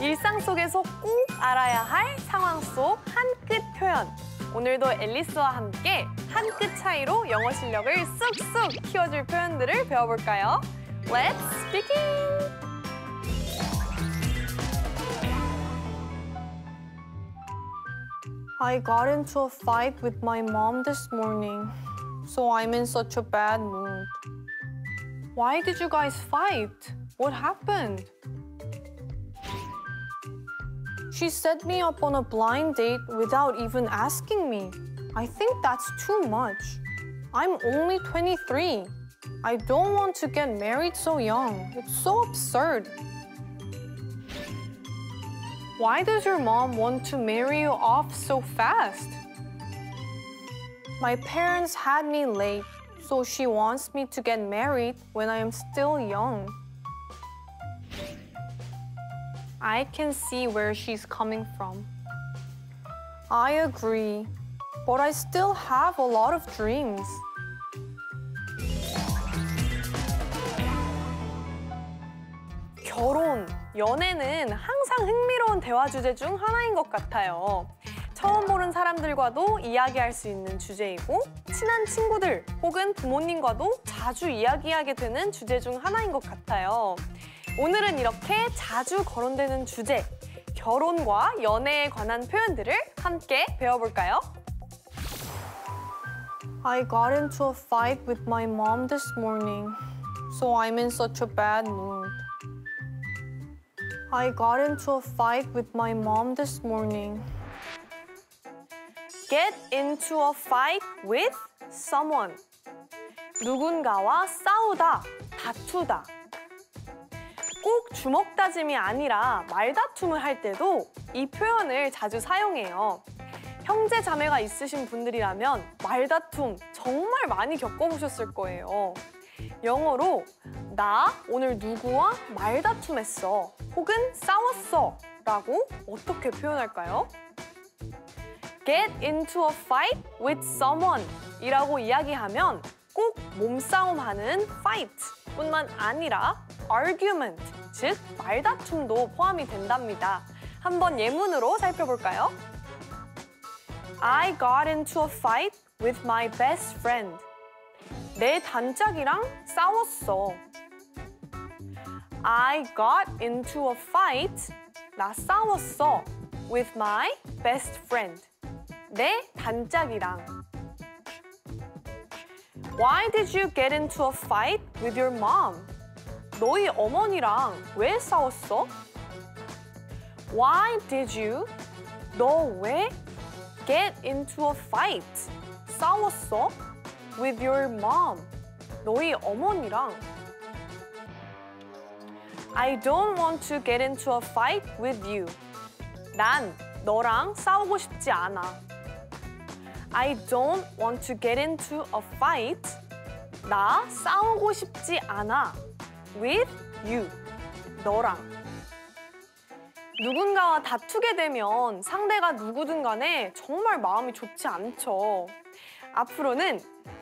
일상 속에서 꼭 알아야 할 상황 속 한 끗 표현. 오늘도 앨리스와 함께 한 끗 차이로 영어 실력을 쑥쑥 키워줄 표현들을 배워볼까요? Let's begin! I got into a fight with my mom this morning, so I'm in such a bad mood. Why did you guys fight? What happened? She set me up on a blind date without even asking me. I think that's too much. I'm only 23. I don't want to get married so young. It's so absurd. Why does your mom want to marry you off so fast? My parents had me late, so she wants me to get married when I am still young. I can see where she's coming from. I agree, but I still have a lot of dreams. 결혼, 연애는 항상 흥미로운 대화 주제 중 하나인 것 같아요. 처음 보는 사람들과도 이야기할 수 있는 주제이고 친한 친구들 혹은 부모님과도 자주 이야기하게 되는 주제 중 하나인 것 같아요. 오늘은 이렇게 자주 거론되는 주제, 결혼과 연애에 관한 표현들을 함께 배워볼까요? I got into a fight with my mom this morning, so I'm in such a bad mood. I got into a fight with my mom this morning. Get into a fight with someone. 누군가와 싸우다, 다투다. 꼭 주먹 다짐이 아니라 말다툼을 할 때도 이 표현을 자주 사용해요. 형제 자매가 있으신 분들이라면 말다툼 정말 많이 겪어보셨을 거예요. 영어로 나 오늘 누구와 말다툼했어 혹은 싸웠어 라고 어떻게 표현할까요? Get into a fight with someone 이라고 이야기하면 꼭 몸싸움하는 fight 뿐만 아니라 argument, 즉 말다툼도 포함이 된답니다. 한번 예문으로 살펴볼까요? I got into a fight with my best friend. 내 단짝이랑 싸웠어. I got into a fight. 나 싸웠어. with my best friend. 내 단짝이랑. Why did you get into a fight with your mom? 너희 어머니랑 왜 싸웠어? Why did you? 너 왜? Get into a fight. 싸웠어? With your mom. 너희 어머니랑. I don't want to get into a fight with you. 난 너랑 싸우고 싶지 않아. I don't want to get into a fight. 나 싸우고 싶지 않아. With you. 너랑. 누군가와 다투게 되면 상대가 누구든 간에 정말 마음이 좋지 않죠. 앞으로는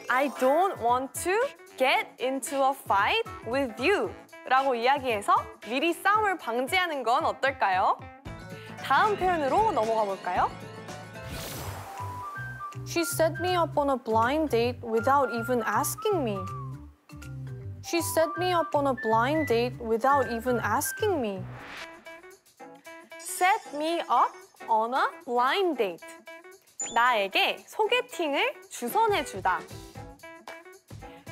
I don't want to get into a fight with you 라고 이야기해서 미리 싸움을 방지하는 건 어떨까요? 다음 표현으로 넘어가 볼까요? She set me up on a blind date without even asking me. She set me up on a blind date without even asking me. Set me up on a blind date. 나에게 소개팅을 주선해 주다.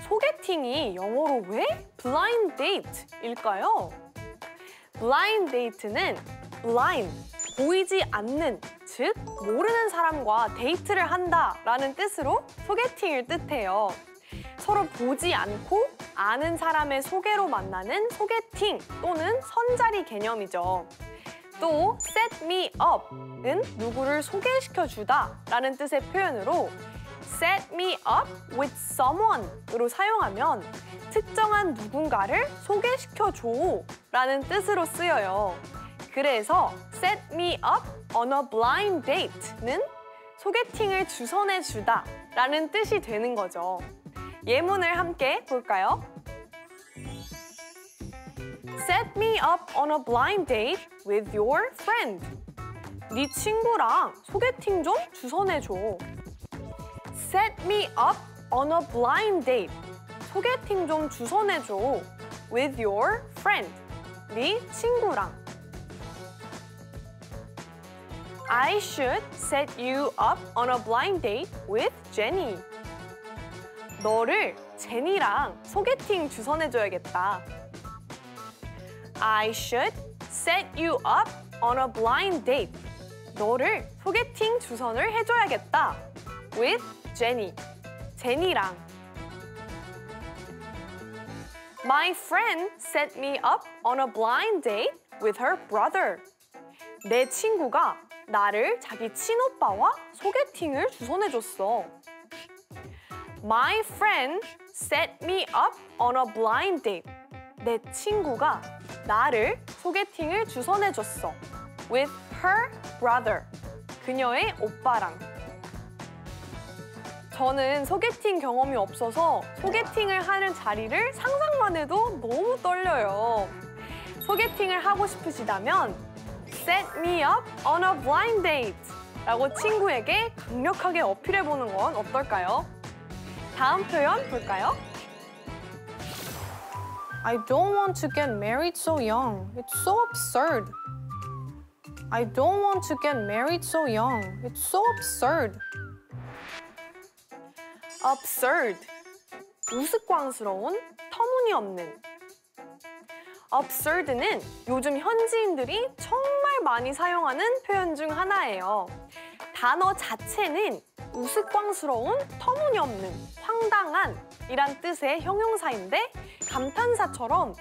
소개팅이 영어로 왜 blind date일까요? blind date는 blind, 보이지 않는, 즉 모르는 사람과 데이트를 한다라는 뜻으로 소개팅을 뜻해요. 서로 보지 않고 아는 사람의 소개로 만나는 소개팅 또는 선자리 개념이죠. 또 set me up은 누구를 소개시켜 주다 라는 뜻의 표현으로 set me up with someone으로 사용하면 특정한 누군가를 소개시켜 줘 라는 뜻으로 쓰여요. 그래서 set me up on a blind date는 소개팅을 주선해 주다 라는 뜻이 되는 거죠. 예문을 함께 볼까요? set me up on a blind date with your friend. 네 친구랑 소개팅 좀 주선해줘. Set me up on a blind date. 소개팅 좀 주선해줘. With your friend. 네 친구랑. I should set you up on a blind date with Jenny. 너를 제니랑 소개팅 주선해줘야겠다. I should set you up on a blind date. 너를 소개팅 주선을 해줘야겠다. With Jenny. 제니랑. My friend set me up on a blind date with her brother. 내 친구가 나를 자기 친오빠와 소개팅을 주선해줬어. My friend set me up on a blind date. 내 친구가 나를 소개팅을 주선해줬어. With her brother. 그녀의 오빠랑. 저는 소개팅 경험이 없어서 소개팅을 하는 자리를 상상만 해도 너무 떨려요. 소개팅을 하고 싶으시다면 Set me up on a blind date 라고 친구에게 강력하게 어필해보는 건 어떨까요? 다음 표현 볼까요? I don't want to get married so young. It's so absurd. I don't want to get married so young. It's so absurd. absurd. 우스꽝스러운, 터무니없는. absurd는 요즘 현지인들이 정말 많이 사용하는 표현 중 하나예요. 단어 자체는 우스꽝스러운, 터무니없는, 황당한 이란 뜻의 형용사인데 감탄사처럼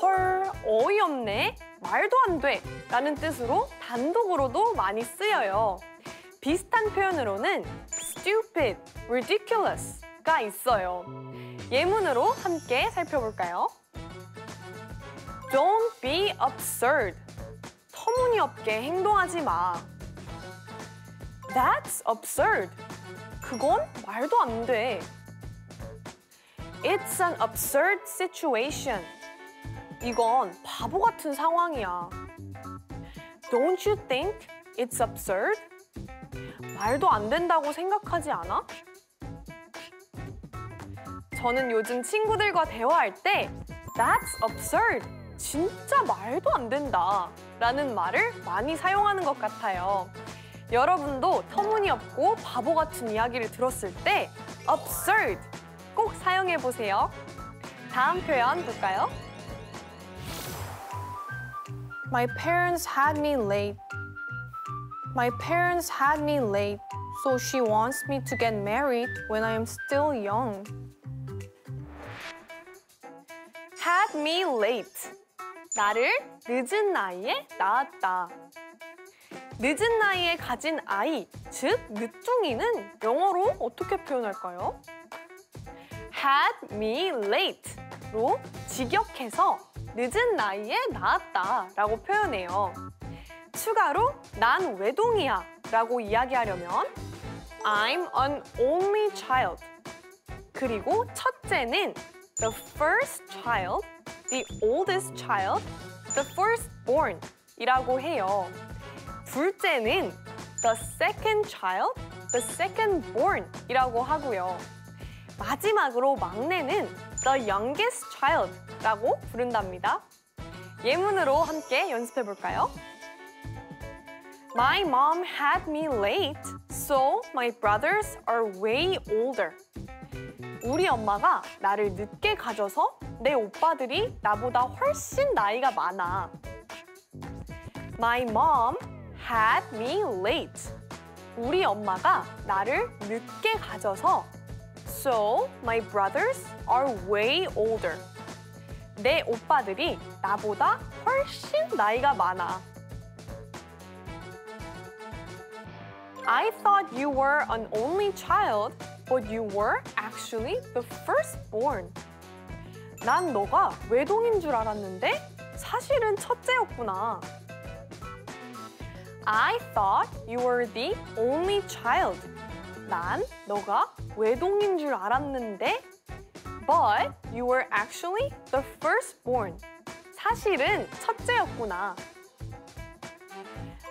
헐, 어이없네, 말도 안 돼 라는 뜻으로 단독으로도 많이 쓰여요. 비슷한 표현으로는 stupid, ridiculous가 있어요. 예문으로 함께 살펴볼까요? Don't be absurd. 터무니없게 행동하지 마. That's absurd. 그건 말도 안 돼. It's an absurd situation. 이건 바보 같은 상황이야. Don't you think it's absurd? 말도 안 된다고 생각하지 않아? 저는 요즘 친구들과 대화할 때 That's absurd. 진짜 말도 안 된다. 라는 말을 많이 사용하는 것 같아요. 여러분도 터무니없고 바보 같은 이야기를 들었을 때 absurd 꼭 사용해 보세요. 다음 표현 볼까요? My parents had me late. My parents had me late, so she wants me to get married when I am still young. had me late. 나를 늦은 나이에 낳았다. 늦은 나이에 가진 아이, 즉 늦둥이는 영어로 어떻게 표현할까요? had me late로 직역해서 늦은 나이에 낳았다 라고 표현해요. 추가로 난 외동이야 라고 이야기하려면 I'm an only child. 그리고 첫째는 the first child, the oldest child, the firstborn 이라고 해요. 둘째는 the second child, the secondborn 이라고 하고요. 마지막으로 막내는 the youngest child 라고 부른답니다. 예문으로 함께 연습해 볼까요? My mom had me late, so my brothers are way older. 우리 엄마가 나를 늦게 가져서 내 오빠들이 나보다 훨씬 나이가 많아. My mom had me late. 우리 엄마가 나를 늦게 가져서 So my brothers are way older. 내 오빠들이 나보다 훨씬 나이가 많아. I thought you were an only child, but you were actually the firstborn. 난 너가 외동인 줄 알았는데 사실은 첫째였구나. I thought you were the only child. 난 너가 외동인 줄 알았는데 but you were actually the firstborn. 사실은 첫째였구나.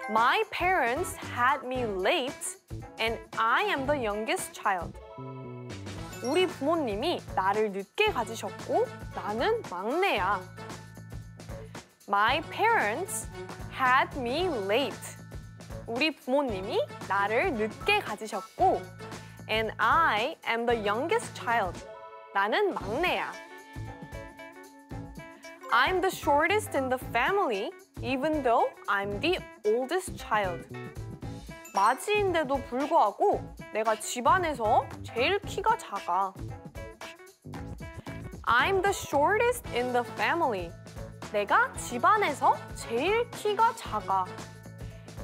My parents had me late and I am the youngest child. 우리 부모님이 나를 늦게 가지셨고 나는 막내야. My parents had me late. 우리 부모님이 나를 늦게 가지셨고 and I am the youngest child. 나는 막내야. I'm the shortest in the family even though I'm the oldest child. 맞이인데도 불구하고 내가 집안에서 제일 키가 작아. I'm the shortest in the family. 내가 집안에서 제일 키가 작아.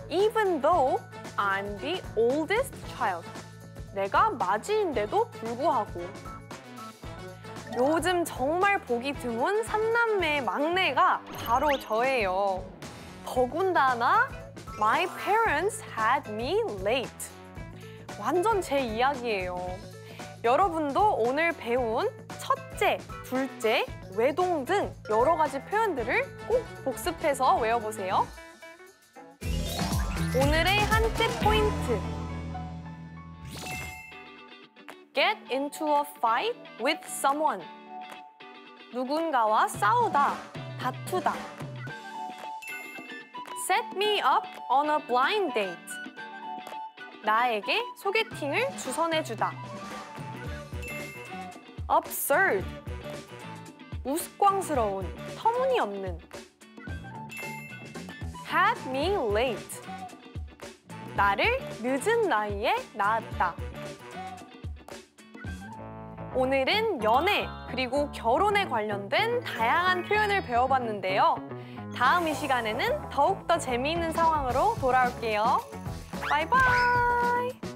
Even though I'm the oldest child. 내가 맞이인데도 불구하고. 요즘 정말 보기 드문 삼남매의 막내가 바로 저예요. 더군다나 My parents had me late. 완전 제 이야기예요. 여러분도 오늘 배운 첫째, 둘째, 외동 등 여러 가지 표현들을 꼭 복습해서 외워보세요. 오늘의 한팁 포인트. Get into a fight with someone. 누군가와 싸우다, 다투다. Set me up on a blind date. 나에게 소개팅을 주선해주다. Absurd. 우스꽝스러운, 터무니없는. Had me late. 나를 늦은 나이에 낳았다. 오늘은 연애 그리고 결혼에 관련된 다양한 표현을 배워봤는데요. 다음 이 시간에는 더욱더 재미있는 상황으로 돌아올게요. 바이바이!